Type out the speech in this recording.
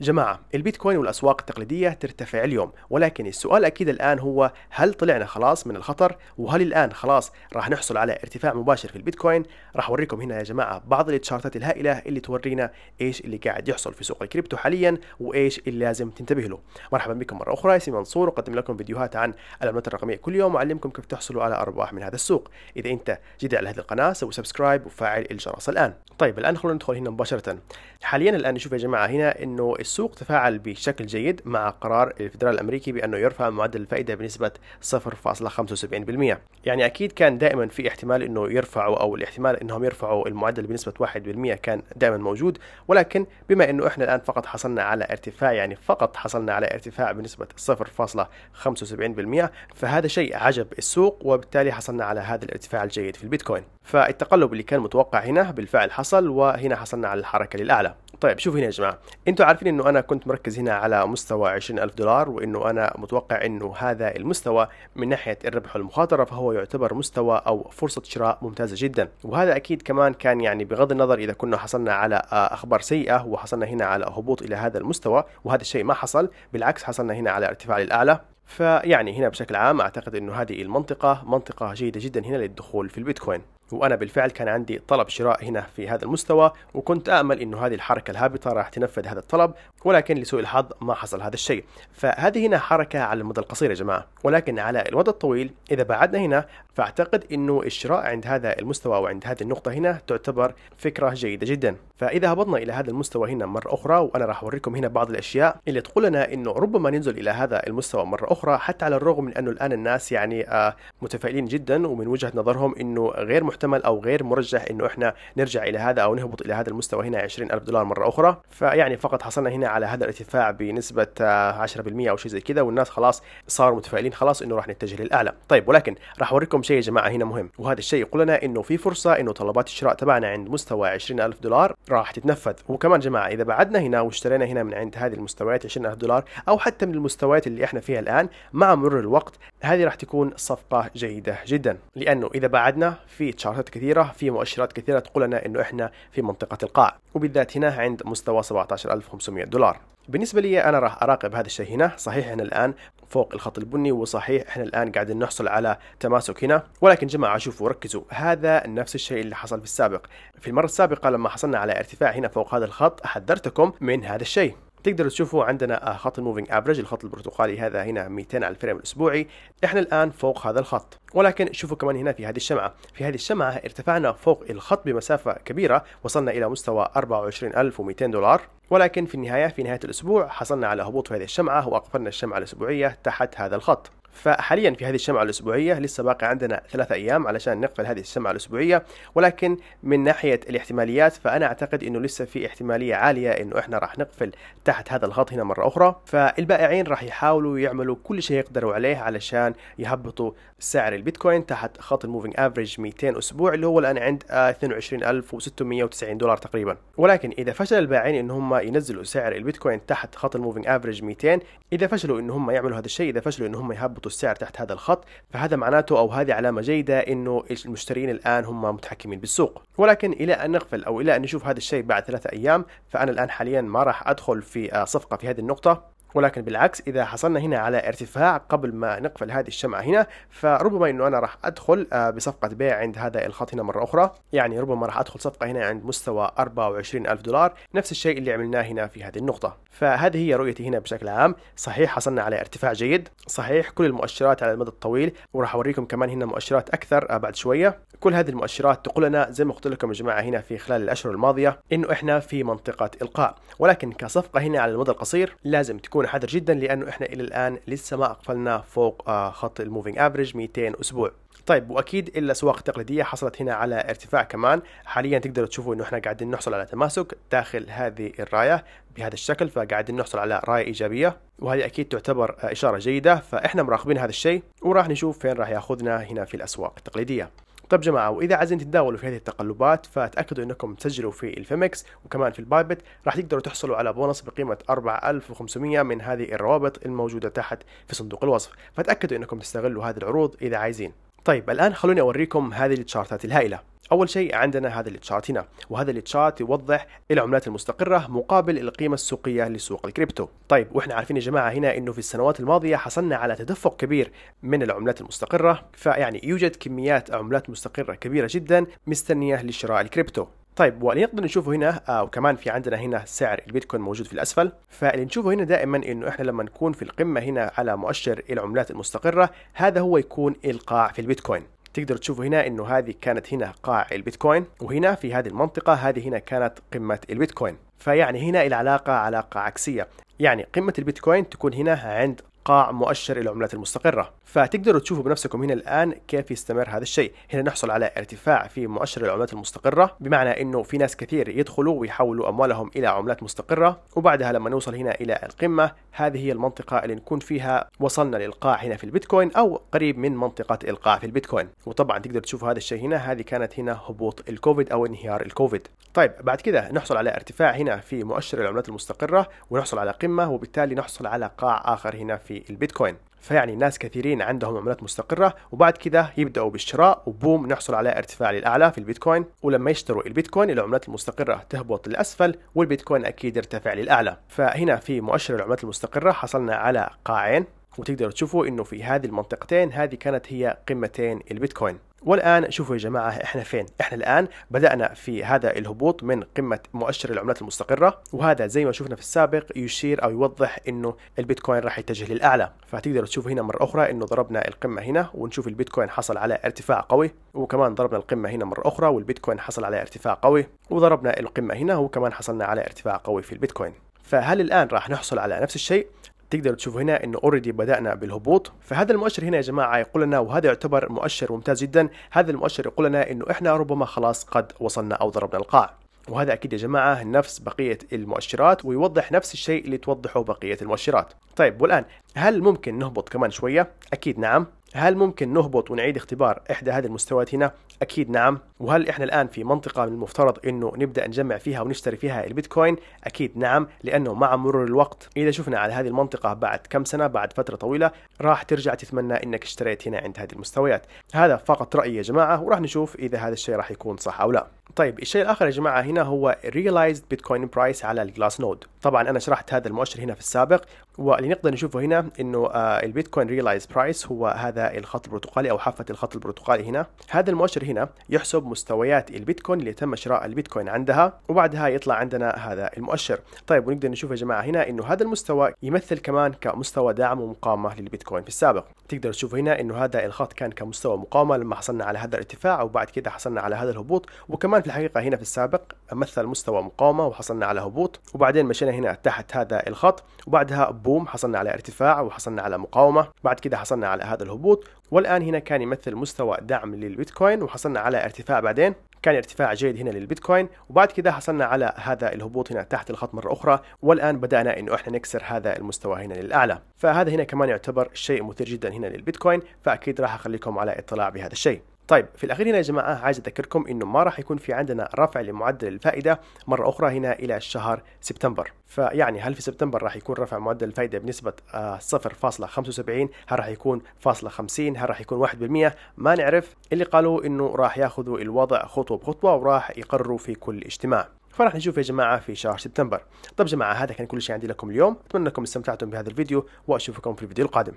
جماعة البيتكوين والأسواق التقليدية ترتفع اليوم ولكن السؤال أكيد الآن هو هل طلعنا خلاص من الخطر؟ وهل الآن خلاص راح نحصل على ارتفاع مباشر في البيتكوين؟ راح أوريكم هنا يا جماعة بعض التشارتات الهائلة اللي تورينا إيش اللي قاعد يحصل في سوق الكريبتو حاليا وإيش اللي لازم تنتبه له. مرحبا بكم مرة أخرى اسمي منصور وأقدم لكم فيديوهات عن العملات الرقمية كل يوم وأعلمكم كيف تحصلوا على أرباح من هذا السوق. إذا أنت جديد على هذه القناة سوي subscribe وفعل الجرس الآن. طيب الآن خلونا ندخل هنا مباشرة. حاليا الآن نشوف يا جماعة هنا إنه السوق تفاعل بشكل جيد مع قرار الفدرال الأمريكي بأنه يرفع معدل الفائدة بنسبة 0.75% يعني أكيد كان دائما في احتمال إنه يرفعوا أو الاحتمال إنهم يرفعوا المعدل بنسبة 1% كان دائما موجود ولكن بما إنه إحنا الآن فقط حصلنا على ارتفاع يعني فقط حصلنا على ارتفاع بنسبة 0.75% فهذا شيء عجب السوق وبالتالي حصلنا على هذا الارتفاع الجيد في البيتكوين. فالتقلب اللي كان متوقع هنا بالفعل حصل وهنا حصلنا على الحركة للأعلى. طيب شوف هنا يا جماعة أنتم عارفين انه أنا كنت مركز هنا على مستوى 20000 دولار وإنه أنا متوقع إنه هذا المستوى من ناحية الربح والمخاطرة فهو يعتبر مستوى أو فرصة شراء ممتازة جدا. وهذا أكيد كمان كان يعني بغض النظر إذا كنا حصلنا على أخبار سيئة وحصلنا هنا على هبوط إلى هذا المستوى وهذا الشيء ما حصل بالعكس حصلنا هنا على ارتفاع للأعلى. فيعني هنا بشكل عام أعتقد إنه هذه المنطقة منطقة جيدة جدا هنا للدخول في البيتكوين. وأنا بالفعل كان عندي طلب شراء هنا في هذا المستوى وكنت آمل إنه هذه الحركة الهابطة راح تنفذ هذا الطلب ولكن لسوء الحظ ما حصل هذا الشيء. فهذه هنا حركة على المدى القصير يا جماعة ولكن على المدى الطويل إذا بعدنا هنا فأعتقد إنه الشراء عند هذا المستوى أو عند هذه النقطة هنا تعتبر فكرة جيدة جدا. فإذا هبطنا إلى هذا المستوى هنا مرة أخرى وأنا راح أوريكم هنا بعض الأشياء اللي تقول لنا إنه ربما ننزل إلى هذا المستوى مرة أخرى حتى على الرغم من انه الآن الناس يعني آه متفائلين جدا ومن وجهة نظرهم إنه غير محتمل أو غير مرجح إنه إحنا نرجع إلى هذا أو نهبط إلى هذا المستوى هنا 20000 دولار مرة أخرى. فيعني فقط حصلنا هنا على هذا الارتفاع بنسبة 10% أو شيء زي كذا والناس خلاص صاروا متفائلين خلاص إنه راح نتجه للأعلى. طيب ولكن راح أوريكم شيء يا جماعة هنا مهم وهذا الشيء يقول لنا إنه في فرصة إنه طلبات الشراء تبعنا عند مستوى 20000 دولار راح تتنفذ. وكمان جماعة إذا بعدنا هنا واشترينا هنا من عند هذه المستويات 20000 دولار أو حتى من المستويات اللي إحنا فيها الآن مع مرور الوقت هذه راح تكون صفقة جيدة جدا لأنه إذا بعدنا في تشارتات كثيرة في مؤشرات كثيرة تقول لنا إنه إحنا في منطقة القاع. وبالذات هنا عند مستوى 17500 دولار. بالنسبة لي أنا راح أراقب هذا الشيء هنا. صحيح إحنا الآن فوق الخط البني وصحيح إحنا الآن قاعدين نحصل على تماسك هنا. ولكن جماعة شوفوا ركزوا. هذا نفس الشيء اللي حصل في السابق. في المرة السابقة لما حصلنا على ارتفاع هنا فوق هذا الخط حذرتكم من هذا الشيء. تقدروا تشوفوا عندنا خط ال moving average الخط البرتقالي هذا هنا 200 على ال frame الأسبوعي. إحنا الآن فوق هذا الخط. ولكن شوفوا كمان هنا في هذه الشمعة. في هذه الشمعة ارتفعنا فوق الخط بمسافة كبيرة. وصلنا إلى مستوى 24200 دولار. ولكن في النهاية في نهاية الأسبوع حصلنا على هبوط في هذه الشمعة. وأقفلنا الشمعة الأسبوعية تحت هذا الخط. فحاليا في هذه الشمعة الأسبوعية لسه باقي عندنا ثلاثة أيام علشان نقفل هذه الشمعة الأسبوعية ولكن من ناحية الاحتماليات فأنا أعتقد إنه لسه في احتمالية عالية إنه إحنا راح نقفل تحت هذا الخط هنا مرة أخرى. فالبائعين راح يحاولوا يعملوا كل شيء يقدروا عليه علشان يهبطوا سعر البيتكوين تحت خط ال moving average 200 أسبوع اللي هو الآن عند 22690 دولار تقريبا. ولكن إذا فشل البائعين إن هم ينزلوا سعر البيتكوين تحت خط ال moving average 200 إذا فشلوا إن هم يعملوا هذا الشيء إذا فشلوا إن هم يهبطوا السعر تحت هذا الخط فهذا معناته أو هذه علامة جيدة إنه المشترين الآن هم متحكمين بالسوق. ولكن إلى أن نقفل أو إلى أن نشوف هذا الشيء بعد ثلاثة أيام فأنا الآن حاليا ما راح أدخل في صفقة في هذه النقطة. ولكن بالعكس إذا حصلنا هنا على ارتفاع قبل ما نقفل هذه الشمعة هنا فربما إنه أنا راح أدخل بصفقة بيع عند هذا الخط هنا مرة أخرى. يعني ربما راح أدخل صفقة هنا عند مستوى 24000 دولار نفس الشيء اللي عملناه هنا في هذه النقطة. فهذه هي رؤيتي هنا بشكل عام. صحيح حصلنا على ارتفاع جيد. صحيح كل المؤشرات على المدى الطويل وراح أوريكم كمان هنا مؤشرات أكثر بعد شوية. كل هذه المؤشرات تقول لنا زي ما قلت لكم يا جماعة هنا في خلال الأشهر الماضية إنه إحنا في منطقة القاع ولكن كصفقة هنا على المدى القصير لازم تكون حذر جدا لأنه إحنا إلى الآن لسه ما أقفلنا فوق خط ال moving average 200 أسبوع. طيب وأكيد الاسواق التقليديه حصلت هنا على ارتفاع كمان حاليا تقدروا تشوفوا إنه إحنا قاعدين نحصل على تماسك داخل هذه الراية بهذا الشكل فقاعدين نحصل على راية إيجابية وهذه أكيد تعتبر إشارة جيدة فإحنا مراقبين هذا الشيء وراح نشوف فين راح يأخذنا هنا في الأسواق التقليدية. طيب جماعة وإذا عايزين تتداولوا في هذه التقلبات فتأكدوا أنكم تسجلوا في ال Phemex وكمان في ال Bybit. راح تقدروا تحصلوا على بونص بقيمة 4500 من هذه الروابط الموجودة تحت في صندوق الوصف. فتأكدوا أنكم تستغلوا هذه العروض إذا عايزين. طيب الآن خلوني أوريكم هذه التشارتات الهائلة. أول شيء عندنا هذا ال chart هنا وهذا ال chart يوضح العملات المستقرة مقابل القيمة السوقية لسوق الكريبتو. طيب وإحنا عارفين يا جماعة هنا إنه في السنوات الماضية حصلنا على تدفق كبير من العملات المستقرة فيعني يوجد كميات عملات مستقرة كبيرة جدا مستنية لشراء الكريبتو. طيب واللي نقدر نشوفه هنا آه وكمان في عندنا هنا سعر البيتكوين موجود في الأسفل. فاللي نشوفه هنا دائما إنه إحنا لما نكون في القمة هنا على مؤشر العملات المستقرة هذا هو يكون القاع في البيتكوين. تقدروا تشوفوا هنا إنه هذه كانت هنا قاع البيتكوين وهنا في هذه المنطقة هذه هنا كانت قمة البيتكوين. فيعني هنا العلاقه علاقة عكسية. يعني قمة البيتكوين تكون هنا عند قاع مؤشر العملات المستقرة فتقدروا تشوفوا بنفسكم هنا الآن كيف يستمر هذا الشيء. هنا نحصل على ارتفاع في مؤشر العملات المستقرة بمعنى أنه في ناس كثير يدخلوا ويحولوا أموالهم إلى عملات مستقرة وبعدها لما نوصل هنا إلى القمة هذه هي المنطقة اللي نكون فيها وصلنا للقاع هنا في البيتكوين أو قريب من منطقة إلقاع في البيتكوين. وطبعا تقدر تشوفوا هذا الشيء هنا هذه كانت هنا هبوط الكوفيد أو انهيار الكوفيد. طيب بعد كده نحصل على ارتفاع هنا في مؤشر العملات المستقرة ونحصل على قمة وبالتالي نحصل على قاع آخر هنا في البيتكوين. فيعني ناس كثيرين عندهم عملات مستقرة وبعد كده يبدأوا بالشراء وبوم نحصل على ارتفاع للأعلى في البيتكوين. ولما يشتروا البيتكوين العملات المستقرة تهبط للأسفل والبيتكوين أكيد يرتفع للأعلى. فهنا في مؤشر العملات المستقرة حصلنا على قاعين وتقدروا تشوفوا إنه في هذه المنطقتين هذه كانت هي قمتين البيتكوين. والآن شوفوا يا جماعة إحنا فين؟ إحنا الآن بدأنا في هذا الهبوط من قمة مؤشر العملات المستقرة وهذا زي ما شفنا في السابق يشير أو يوضح إنه البيتكوين راح يتجه للأعلى. فتقدروا تشوفوا هنا مرة أخرى إنه ضربنا القمة هنا ونشوف البيتكوين حصل على ارتفاع قوي وكمان ضربنا القمة هنا مرة أخرى والبيتكوين حصل على ارتفاع قوي وضربنا القمة هنا وكمان حصلنا على ارتفاع قوي في البيتكوين. فهل الآن راح نحصل على نفس الشيء؟ تقدروا تشوفوا هنا إنه اوريدي بدأنا بالهبوط. فهذا المؤشر هنا يا جماعة يقول لنا وهذا يعتبر مؤشر ممتاز جدا. هذا المؤشر يقول لنا إنه إحنا ربما خلاص قد وصلنا أو ضربنا القاع. وهذا أكيد يا جماعة نفس بقية المؤشرات ويوضح نفس الشيء اللي توضحه بقية المؤشرات. طيب والآن هل ممكن نهبط كمان شوية؟ أكيد نعم. هل ممكن نهبط ونعيد اختبار إحدى هذه المستويات هنا؟ أكيد نعم. وهل إحنا الآن في منطقة من المفترض إنه نبدأ نجمع فيها ونشتري فيها البيتكوين؟ أكيد نعم لأنه مع مرور الوقت إذا شفنا على هذه المنطقة بعد كم سنة بعد فترة طويلة راح ترجع تتمنى إنك اشتريت هنا عند هذه المستويات. هذا فقط رأيي يا جماعة وراح نشوف إذا هذا الشيء راح يكون صح أو لا. طيب الشيء الآخر يا جماعة هنا هو realized bitcoin price على الجلاس نود طبعا أنا شرحت هذا المؤشر هنا في السابق واللي نقدر نشوفه هنا إنه آه البيتكوين realized price هو هذا الخط البرتقالي أو حافة الخط البرتقالي هنا. هذا المؤشر هنا يحسب مستويات البيتكوين اللي تم شراء البيتكوين عندها وبعدها يطلع عندنا هذا المؤشر. طيب ونقدر نشوف يا جماعة هنا إنه هذا المستوى يمثل كمان كمستوى دعم ومقاومة للبيتكوين. في السابق تقدر تشوف هنا إنه هذا الخط كان كمستوى مقاومة لما حصلنا على هذا الارتفاع وبعد كده حصلنا على هذا الهبوط. وكمان في الحقيقة هنا في السابق مثل مستوى مقاومة وحصلنا على هبوط. وبعدين مشينا هنا تحت هذا الخط وبعدها boom حصلنا على ارتفاع وحصلنا على مقاومة. بعد كده حصلنا على هذا الهبوط. والآن هنا كان يمثل مستوى دعم للبيتكوين وحصلنا على ارتفاع بعدين. كان ارتفاع جيد هنا للبيتكوين وبعد كده حصلنا على هذا الهبوط هنا تحت الخط مره أخرى والآن بدأنا إنه إحنا نكسر هذا المستوى هنا للأعلى. فهذا هنا كمان يعتبر شيء مثير جدا هنا للبيتكوين فأكيد راح أخليكم على اطلاع بهذا الشيء. طيب في الأخير هنا يا جماعة عايز أذكركم إنه ما راح يكون في عندنا رفع لمعدل الفائدة مرة أخرى هنا إلى شهر سبتمبر. فيعني هل في سبتمبر راح يكون رفع معدل الفائدة بنسبة 0.75 هل راح يكون فاصلة 50 هل راح يكون 1% ما نعرف. اللي قالوا إنه راح ياخذوا الوضع خطوة بخطوة وراح يقرروا في كل اجتماع. فراح نشوف يا جماعة في شهر سبتمبر. طب جماعة هذا كان كل شيء عندي لكم اليوم. أتمنى أنكم استمتعتم بهذا الفيديو وأشوفكم في الفيديو القادم.